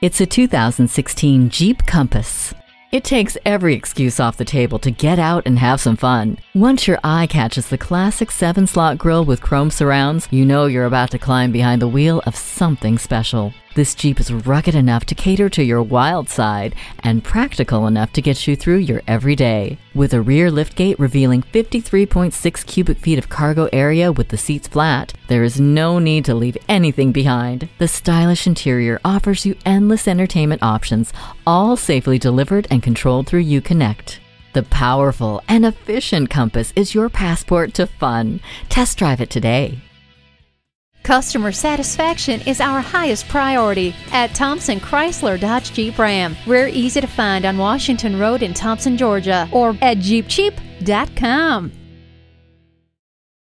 It's a 2016 Jeep Compass. It takes every excuse off the table to get out and have some fun. Once your eye catches the classic 7 slot grille with chrome surrounds, you know you're about to climb behind the wheel of something special. This Jeep is rugged enough to cater to your wild side and practical enough to get you through your everyday. With a rear liftgate revealing 53.6 cubic feet of cargo area with the seats flat, there is no need to leave anything behind. The stylish interior offers you endless entertainment options, all safely delivered and controlled through Uconnect. The powerful and efficient Compass is your passport to fun. Test drive it today. Customer satisfaction is our highest priority at Thomson Chrysler Dodge Jeep Ram. We're easy to find on Washington Road in Thomson, Georgia, or at jeepcheap.com.